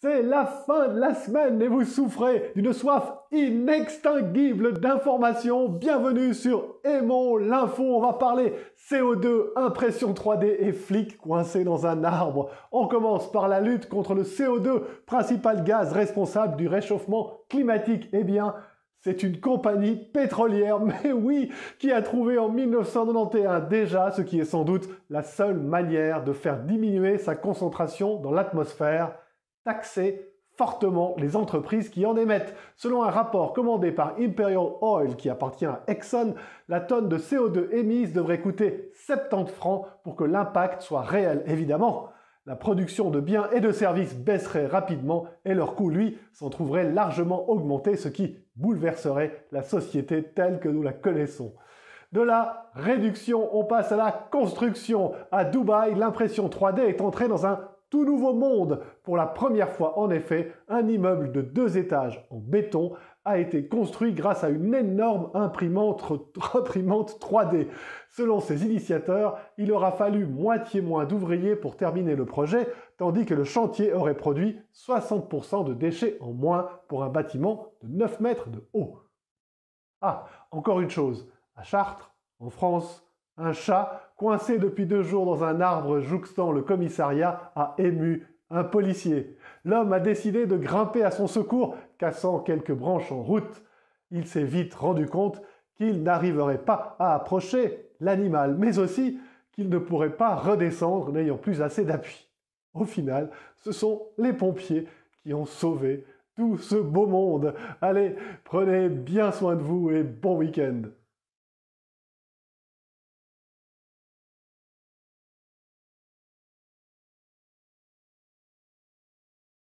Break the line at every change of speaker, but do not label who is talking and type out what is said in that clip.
C'est la fin de la semaine et vous souffrez d'une soif inextinguible d'informations. Bienvenue sur Aimons l'info. On va parler CO2, impression 3D et flics coincés dans un arbre. On commence par la lutte contre le CO2, principal gaz responsable du réchauffement climatique. Eh bien, c'est une compagnie pétrolière, mais oui, qui a trouvé en 1991 déjà ce qui est sans doute la seule manière de faire diminuer sa concentration dans l'atmosphère taxer fortement les entreprises qui en émettent. Selon un rapport commandé par Imperial Oil qui appartient à Exxon, la tonne de CO2 émise devrait coûter 70 francs pour que l'impact soit réel. Évidemment, la production de biens et de services baisserait rapidement et leur coût, lui, s'en trouverait largement augmenté, ce qui bouleverserait la société telle que nous la connaissons. De la réduction, on passe à la construction. À Dubaï, l'impression 3D est entrée dans un tout nouveau monde. Pour la première fois, en effet, un immeuble de deux étages en béton a été construit grâce à une énorme imprimante, imprimante 3D. Selon ses initiateurs, il aura fallu moitié moins d'ouvriers pour terminer le projet, tandis que le chantier aurait produit 60% de déchets en moins pour un bâtiment de 9 mètres de haut. Ah, encore une chose, à Chartres, en France, un chat, coincé depuis deux jours dans un arbre jouxtant le commissariat, a ému un policier. L'homme a décidé de grimper à son secours, cassant quelques branches en route. Il s'est vite rendu compte qu'il n'arriverait pas à approcher l'animal, mais aussi qu'il ne pourrait pas redescendre n'ayant plus assez d'appui. Au final, ce sont les pompiers qui ont sauvé tout ce beau monde. Allez, prenez bien soin de vous et bon week-end.